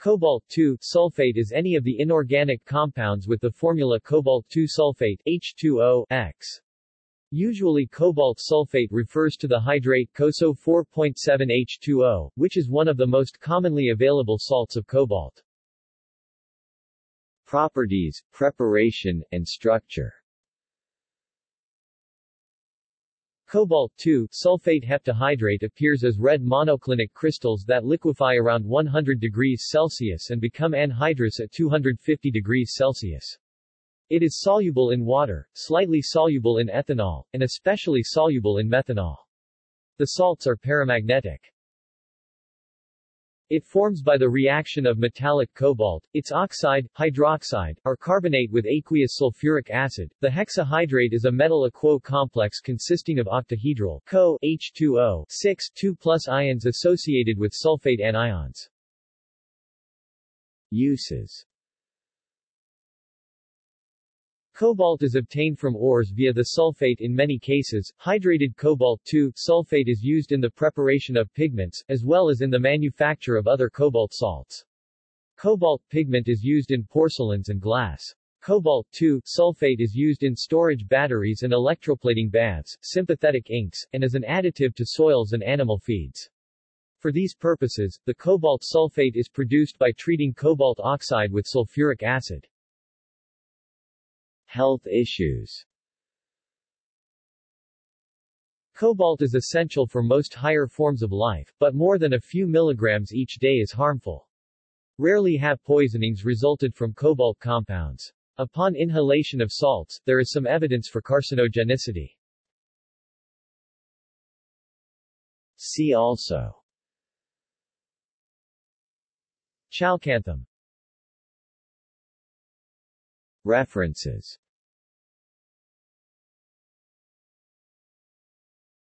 Cobalt-2 sulfate is any of the inorganic compounds with the formula cobalt-2 sulfate H2O X. Usually cobalt sulfate refers to the hydrate COSO 4.7H2O, which is one of the most commonly available salts of cobalt. Properties, preparation, and structure Cobalt-2 sulfate heptahydrate appears as red monoclinic crystals that liquefy around 100 degrees Celsius and become anhydrous at 250 degrees Celsius. It is soluble in water, slightly soluble in ethanol, and especially soluble in methanol. The salts are paramagnetic. It forms by the reaction of metallic cobalt, its oxide, hydroxide, or carbonate with aqueous sulfuric acid. The hexahydrate is a metal-aquo complex consisting of octahedral Co H2O 6 2 plus ions associated with sulfate anions. Uses Cobalt is obtained from ores via the sulfate in many cases. Hydrated cobalt-2 sulfate is used in the preparation of pigments, as well as in the manufacture of other cobalt salts. Cobalt pigment is used in porcelains and glass. Cobalt-2 sulfate is used in storage batteries and electroplating baths, sympathetic inks, and as an additive to soils and animal feeds. For these purposes, the cobalt sulfate is produced by treating cobalt oxide with sulfuric acid. Health issues Cobalt is essential for most higher forms of life, but more than a few milligrams each day is harmful. Rarely have poisonings resulted from cobalt compounds. Upon inhalation of salts, there is some evidence for carcinogenicity. See also Chalcanthum References